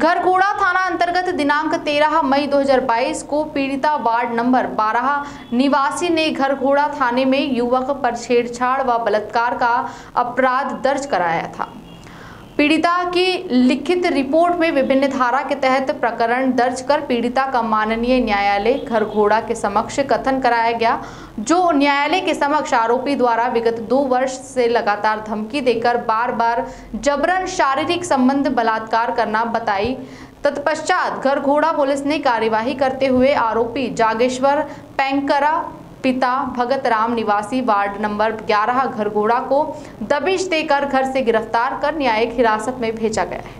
घरघोड़ा थाना अंतर्गत दिनांक 13 मई 2022 को पीड़िता वार्ड नंबर 12 निवासी ने घरघोड़ा थाने में युवक पर छेड़छाड़ व बलात्कार का अपराध दर्ज कराया था। पीड़िता की लिखित रिपोर्ट में विभिन्न धारा के तहत प्रकरण दर्ज कर पीड़िता का माननीय न्यायालय घर घोड़ा के समक्ष कथन कराया गया, जो न्यायालय के समक्ष आरोपी द्वारा विगत दो वर्ष से लगातार धमकी देकर बार बार जबरन शारीरिक संबंध बलात्कार करना बताई। तत्पश्चात घर घोड़ा पुलिस ने कार्यवाही करते हुए आरोपी जागेश्वर पैंकरा पिता भगत राम निवासी वार्ड नंबर 11 घरघोड़ा को दबिश देकर घर से गिरफ़्तार कर न्यायिक हिरासत में भेजा गया है।